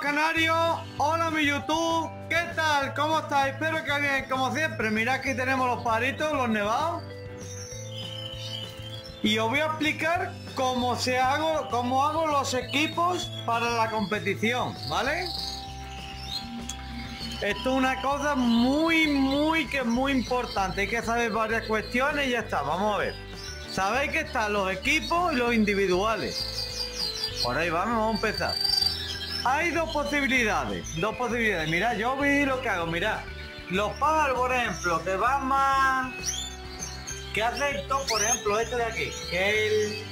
Canarios, hola mi YouTube, ¿qué tal? ¿Cómo estáis? Espero que bien, como siempre, mira aquí tenemos los paritos, los nevados. Y os voy a explicar cómo se hago, cómo hago los equipos para la competición, ¿vale? Esto es una cosa muy, muy, que muy importante. Hay que saber varias cuestiones y ya está. Vamos a ver. Sabéis que están los equipos y los individuales. Por ahí vamos a empezar. Hay dos posibilidades. Dos posibilidades. Mira, yo vi lo que hago. Mira, los pájaros, por ejemplo, que van más... ¿Qué hace esto? Por ejemplo, este de aquí. Que el...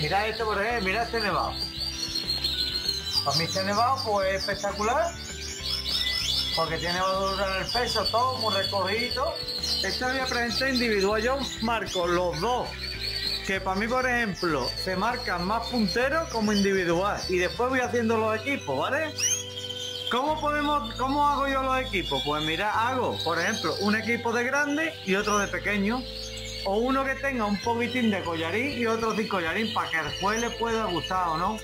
Mira este, por ejemplo. Mira este nevado. Para mí este nevado, pues espectacular porque tiene en el peso, todo muy recogido. Esta voy a individual. Yo marco los dos, que para mí, por ejemplo, se marcan más punteros como individual. Y después voy haciendo los equipos, ¿vale? ¿Cómo podemos, cómo hago yo los equipos? Pues mira, hago, por ejemplo, un equipo de grande y otro de pequeño. O uno que tenga un poquitín de collarín y otro sin collarín para que después le pueda gustar o no.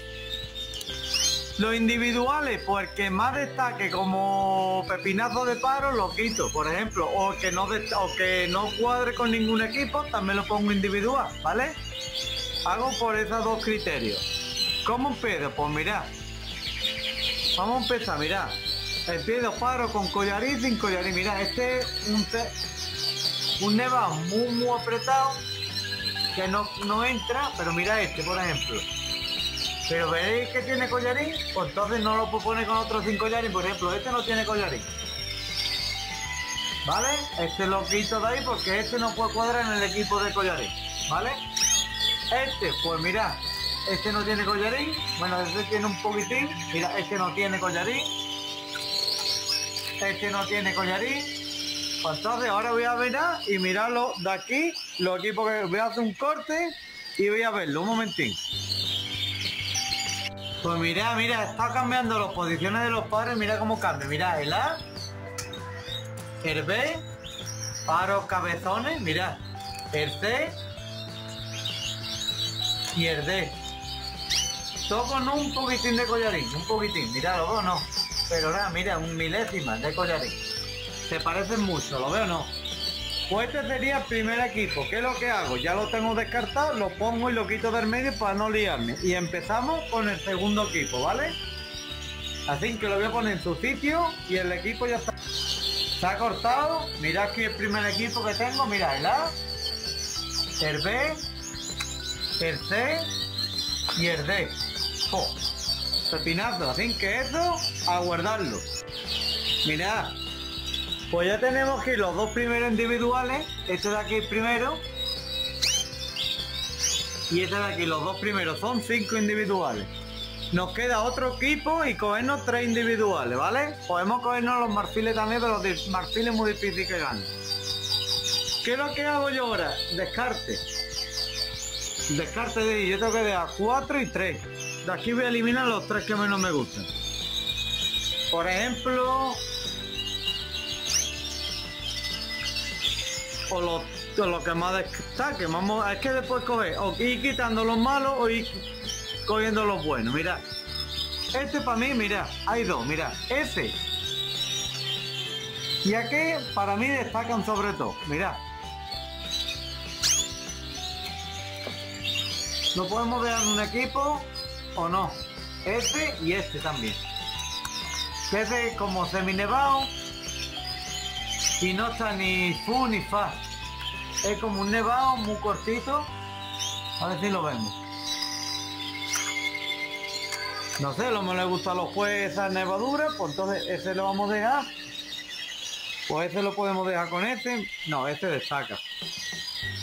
Los individuales, pues que más destaque como pepinazo de paro, lo quito, por ejemplo, o que no que no cuadre con ningún equipo, también lo pongo individual, ¿vale? Hago por esos dos criterios. ¿Cómo empiezo? Pues mira, vamos a empezar, mira. Empiezo paro con collarín sin collarín. Mira, este es un, un nevado muy, muy apretado que no, no entra, pero mira este, por ejemplo. Pero veréis que tiene collarín, pues entonces no lo poner con otros sin collarín. Por ejemplo, este no tiene collarín. ¿Vale? Este lo quito de ahí porque este no puede cuadrar en el equipo de collarín. ¿Vale? Este, pues mira, este no tiene collarín. Bueno, este tiene un poquitín. Mira, este no tiene collarín. Este no tiene collarín. Pues entonces ahora voy a ver y mirarlo de aquí, los equipos que voy a hacer un corte y voy a verlo. Un momentín. Pues mira, mira, está cambiando las posiciones de los padres, mira cómo cambia. Mira, el A, el B, paros cabezones, mira, el C y el D. Todo con un poquitín de collarín, un poquitín, mira, los dos no. Pero nada, mira, un milésima de collarín. Se parecen mucho, ¿lo veo no? Pues este sería el primer equipo. ¿Qué es lo que hago? Ya lo tengo descartado, lo pongo y lo quito del medio para no liarme. Y empezamos con el segundo equipo, ¿vale? Así que lo voy a poner en su sitio y el equipo ya está. Está cortado. Mirad aquí el primer equipo que tengo. Mira, el A, el B, el C y el D. Oh, pepinazo. Así que eso, a guardarlo. Mirad. Pues ya tenemos que los dos primeros individuales, este de aquí primero y este de aquí, los dos primeros, son cinco individuales. Nos queda otro equipo y cogernos tres individuales, ¿vale? Podemos cogernos los marfiles también, pero los marfiles es muy difícil que ganen. ¿Qué es lo que hago yo ahora? Descarte. Descarte de yo tengo que dejar cuatro y tres. De aquí voy a eliminar los tres que menos me gustan. Por ejemplo, o lo, que más destaque. Vamos, es que después coger o ir quitando los malos o ir cogiendo los buenos. Mira, este para mí, mira, hay dos, mira, ese. Y aquí para mí destacan sobre todo, mira. Lo podemos ver en un equipo o no. Este y este también. Este como semi nevado y no está ni fu ni fa. Es como un nevado muy cortito. A ver si lo vemos. No sé, lo me le gusta a los jueces esa nevadura, pues entonces ese lo vamos a dejar. Pues ese lo podemos dejar con este. No, este destaca.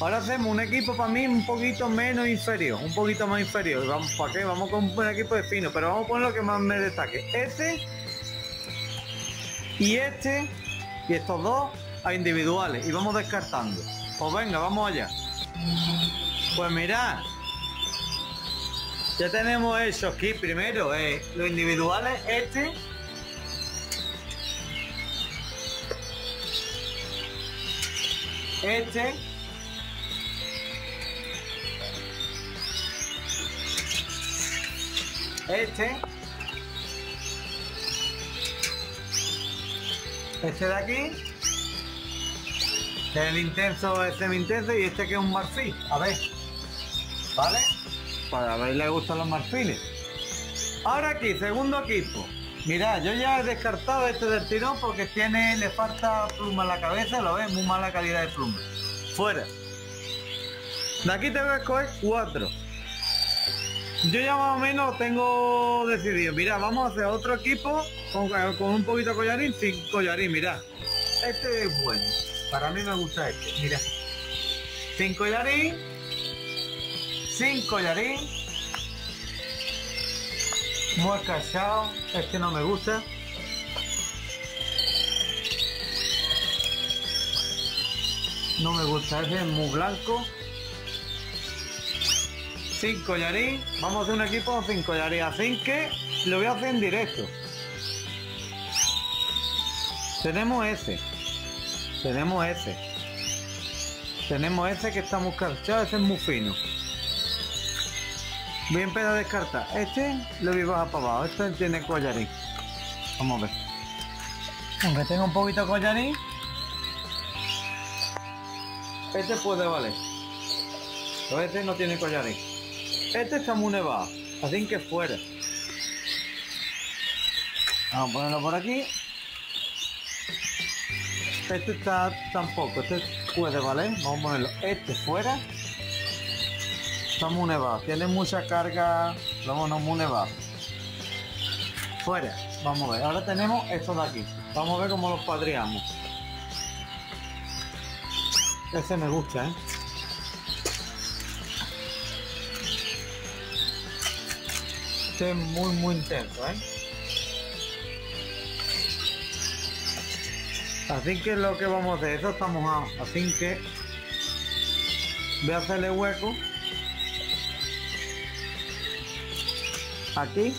Ahora hacemos un equipo para mí un poquito menos inferior, un poquito más inferior. Vamos, ¿para qué? Vamos con un equipo de fino, pero vamos a poner lo que más me destaque. Este y este y estos dos a individuales y vamos descartando. Pues venga, vamos allá. Pues mirad, ya tenemos eso aquí primero, eh, los individuales, este. Este. Este. Este de aquí, es el intenso, el semi-intenso, y este que es un marfil. A ver, ¿vale? Para ver le gustan los marfiles. Ahora aquí, segundo equipo. Mira, yo ya he descartado este del tirón porque tiene, le falta pluma en la cabeza, lo ves, muy mala calidad de pluma. Fuera. De aquí tengo que escoger cuatro. Yo ya más o menos tengo decidido. Mira, vamos a hacer otro equipo con, con un poquito de collarín, sin collarín, mira. Este es bueno. Para mí me gusta este, mira. Sin collarín. Sin collarín. Muy cachado. Este no me gusta. No me gusta, ese es muy blanco. Sin collarín. Vamos a hacer un equipo sin collarín. Así que lo voy a hacer en directo. Tenemos ese. Tenemos ese. Tenemos ese que está muy carchado, ese es muy fino. Voy a empezar a descartar. Este lo voy a para abajo. Este tiene collarín. Vamos a ver. Aunque tenga un poquito de collarín. Este puede valer. Pero este no tiene collarín. Este está muy nevado. Así que fuera. Vamos a ponerlo por aquí. Este está tampoco. Este puede valer. Vamos a ponerlo. Este fuera. Está muy nevado. Tiene mucha carga. Vamos, no muy nevado. Fuera. Vamos a ver. Ahora tenemos estos de aquí. Vamos a ver cómo los padriamos. Ese me gusta, ¿eh? Este es muy, muy intenso, ¿eh? Así que lo que vamos a hacer, esto está mojado. Así que voy a hacerle hueco aquí.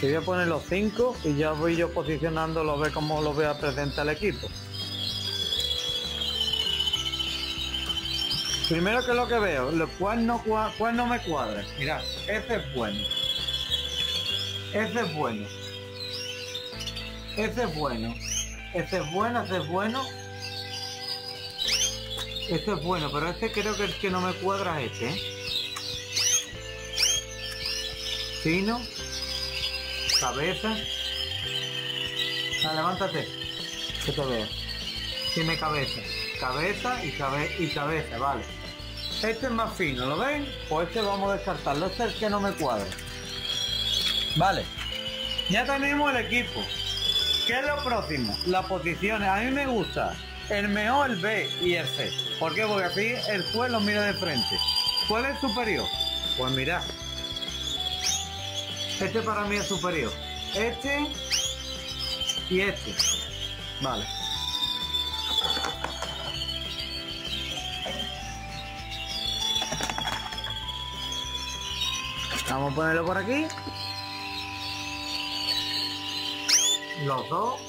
Y voy a poner los cinco y ya voy yo posicionando, lo ve cómo lo voy a presentar el equipo. Primero que lo que veo, lo cual no, cual no me cuadra. Mira, ese es bueno. Ese es bueno. Ese es bueno. Ese es bueno, ese es bueno. Este es bueno, pero este creo que el que no me cuadra es este. ¿eh? Fino. Cabeza. Ah, levántate. Que te veo. Tiene cabeza. Cabeza y, cabe y cabeza, vale. Este es más fino, ¿lo ven? Pues este vamos a descartarlo. Este es el que no me cuadra. Vale. Ya tenemos el equipo. ¿Qué es lo próximo? Las posiciones. A mí me gusta el mejor, el B y el C. ¿Por qué? Porque así el juez lo mira de frente. ¿Cuál es superior? Pues mira. Este para mí es superior. Este y este. Vale. Vamos a ponerlo por aquí. Los dos.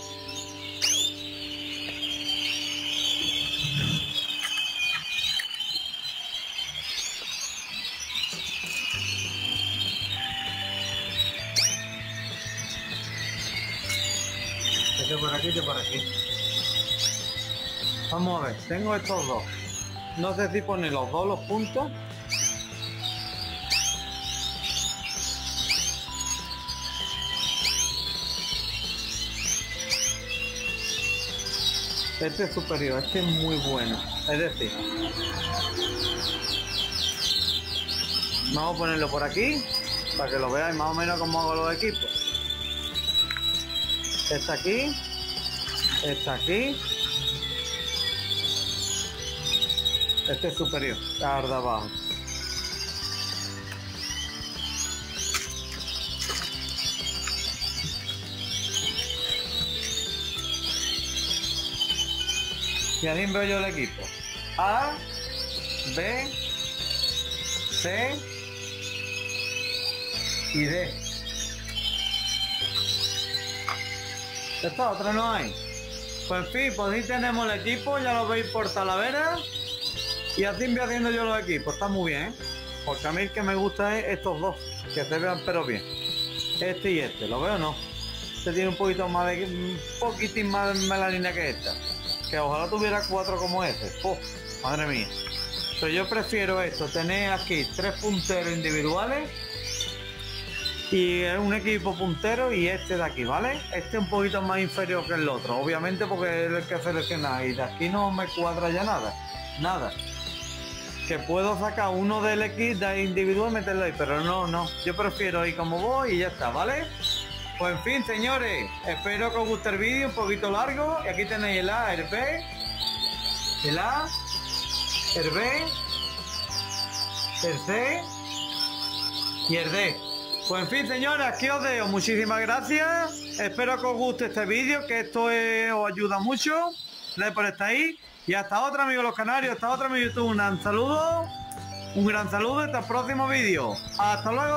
Este por aquí, este por aquí. Vamos a ver, tengo estos dos. No sé si poner los dos los puntos. Este es superior, este es muy bueno. Es decir, vamos a ponerlo por aquí para que lo veáis más o menos cómo hago los equipos. Está aquí, está aquí. Este es superior, está abajo. Y así veo yo el equipo. A, B, C y D. Esta otra no hay. Pues en fin, pues ahí tenemos el equipo, ya lo veis por Talavera. Y así voy haciendo yo los equipos, está muy bien, ¿eh? Porque a mí el que me gusta es estos dos, que se vean pero bien. Este y este, ¿lo veo o no? Este tiene un poquito más de un poquitín más de melanina que esta. Que ojalá tuviera cuatro como este. ¡Oh! Madre mía. Pero yo prefiero esto, tener aquí tres punteros individuales y un equipo puntero y este de aquí, ¿vale? Este es un poquito más inferior que el otro, obviamente porque es el que selecciona y de aquí no me cuadra ya nada, nada. Que puedo sacar uno del X de individual y meterlo ahí, pero no, no, yo prefiero ir como voy y ya está, ¿vale? Pues en fin, señores, espero que os guste el vídeo, un poquito largo, y aquí tenéis el A, el B, el A, el B, el C y el D. Pues en fin, señores, aquí os dejo. Muchísimas gracias. Espero que os guste este vídeo, que esto os ayuda mucho. Gracias por estar ahí. Y hasta otra, amigos los canarios. Hasta otra, mi YouTube. Un gran saludo. Un gran saludo. Hasta el próximo vídeo. Hasta luego.